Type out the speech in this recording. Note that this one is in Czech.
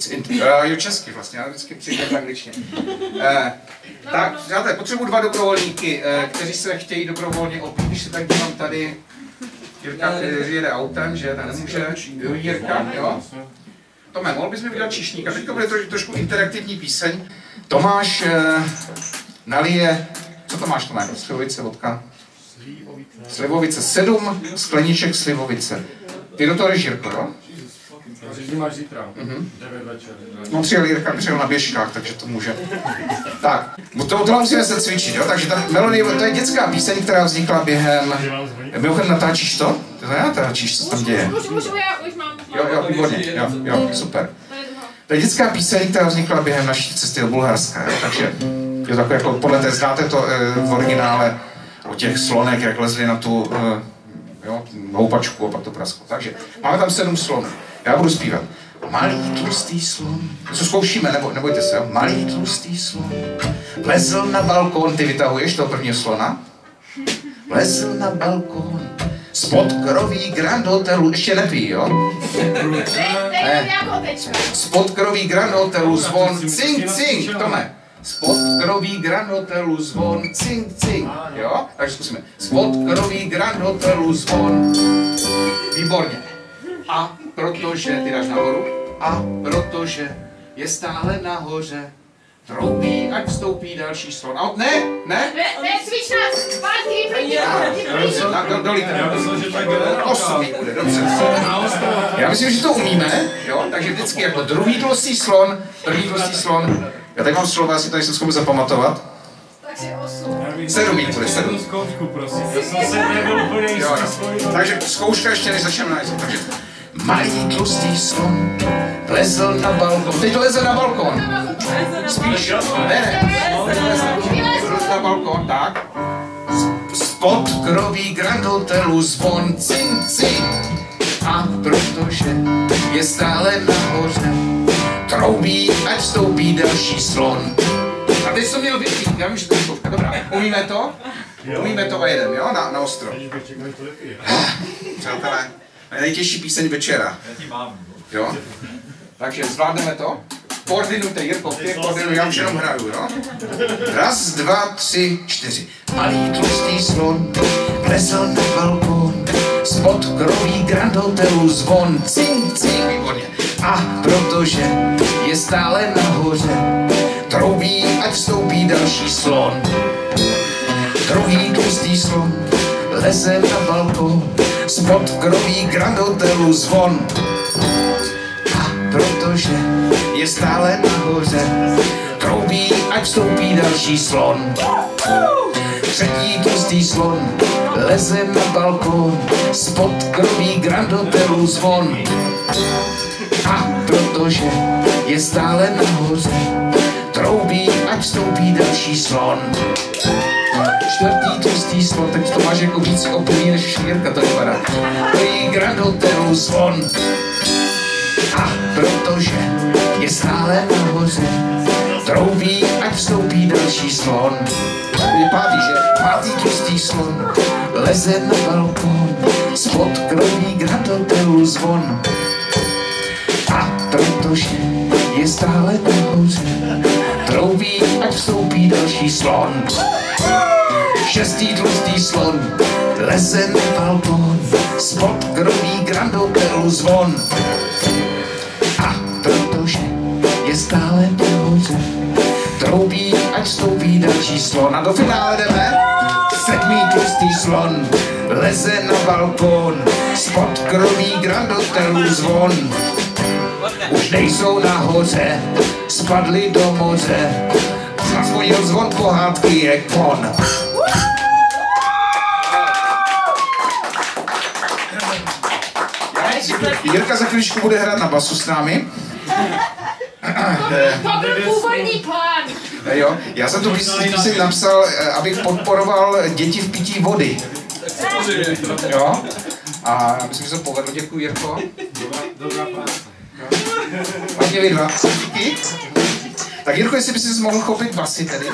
It's in, uh, jo, česky vlastně, já vždycky přijde v angličtině. Uh, tak, přátelé, potřebuji dva dobrovolníky, uh, kteří se chtějí dobrovolně opít, když se tak dívám tady. Jirka který jede autem, že, tak nemůže. Jo, Jirka, jo. Tome, mohl bys mi udělat čišníka? Teď to bude troš, trošku interaktivní píseň. Tomáš uh, nalije, co to máš, Tome? Slivovice, vodka? Slivovice. Sedm skleniček slivovice. Ty do toho jdeš, Jirko, jo? Řízní máš zítra. Mhm. 9 večer. No přijel Jirka, přijel na běžkách, takže to může. Tak, to, tohle musíme se cvičit, jo? Takže ta melodie, to je dětská píseň, která vznikla během... Mimochodem natáčíš to? Ty to nenatáčíš, co se tam děje? Můžu, můžu, já už mám. Jo, jo, výborně, jo, jo, super. To je. To dětská píseň, která vznikla během naší cesty do Bulharska, jo? takže je to jako, jako podle té, znáte to e, v originále o těch slonek, jak lezli na tu e, jo, houpačku a pak to prasklo. Takže máme tam sedm slonů. Já budu zpívat. Malý tlustý slon. Co zkoušíme, nebo, nebojte se, jo? Malý tlustý slon. Vlezl na balkón, ty vytahuješ toho prvního slona? Vlezl na balkón. Spod kroví Grand Hotelu, ještě nepí, jo? Ne, jako. Spod kroví Grand Hotelu zvon, cink, cink, Tome. Spod kroví Grand Hotelu zvon, cink, cink, jo? Takže zkusíme. Spod kroví Grand Hotelu zvon. Výborně. A protože, ty dáš nahoru, a protože je stále nahoře, troubí, ať vstoupí další slon. A ne, ne, Ne, ne, cvič nás, první, na, do, to. Osm bude, dobře. Já myslím, že to umíme, jo, takže vždycky jako druhý tlustý slon, první tlustý slon. Já tak mám slova, asi tady jsem schopný zapamatovat. takže osm. Sedm jich bude, sedm. Zkoušku, prosím. Já jsem se nebyl úplně Jo, jistý Takže zkouška ještě než začneme na Takže malý tlustý slon vlezl na balkon. Teď leze na balkon. Spíš. Ne, ne. Na balkon, tak. Spod kroví Grand Hotelu zvon, cink, cink. A protože je stále nahoře, troubí, ať vstoupí další slon. A teď jsem měl vypít, já vím, že to je zkouška, dobrá. Umíme to? Umíme to a jedem, jo, na, na ostro. Vypije. Přátelé, nejtěžší píseň večera. Já ti mám. Jo? Takže zvládneme to? Koordinujte, Jirko, ty koordinuj, já už jenom hraju, jo? Raz, dva, tři, čtyři. Malý tlustý slon vlezl na balkon, spod kroví Grand Hotelu zvon, cink, cink, výborně. A protože je stále nahoře, troubí, ať vstoupí další slon. Druhý tlustý slon leze na balkon, spod kroví Grand Hotelu zvon. A protože je stále nahoře, troubí, ať vstoupí další slon. Třetí tlustý slon leze na balkon, spod kroví Grand Hotelu zvon. A protože je stále nahoře, troubí, ať vstoupí další slon. Čtvrtý tlustý slon, teď to máš jako víc opilý než šírka, to vypadá. Prý Grand Hotelu zvon. A protože je stále nahoře, troubí, ať vstoupí další slon. Je pátý, že? Pátý tlustý slon leze na balkon, spod kroví Grand Hotelu zvon. A protože je stále nahoře, další slon. Šestý tlustý slon leze na balkon, spod kroví Grand Hotelu zvon. A protože je stále nahoře, troubí, ať vstoupí další slon. A do finále jdeme. Sedmý tlustý slon leze na balkon, spod kroví Grand Hotelu zvon. Už nejsou nahoře, spadli do moře, zazvonil zvon pohádky je kon. Jirka za chvíličku bude hrát na basu s námi. To byl původní plán. Eh, Jo, já jsem tu píseň napsal, eh, abych podporoval děti v pití vody. Jo? A myslím, že se to povedlo. Děkuji, Jirko. Dobrá, dobrá práce. Hlavně vy dva. Díky. Tak Jirko, jestli bys mohl chopit basy tedy.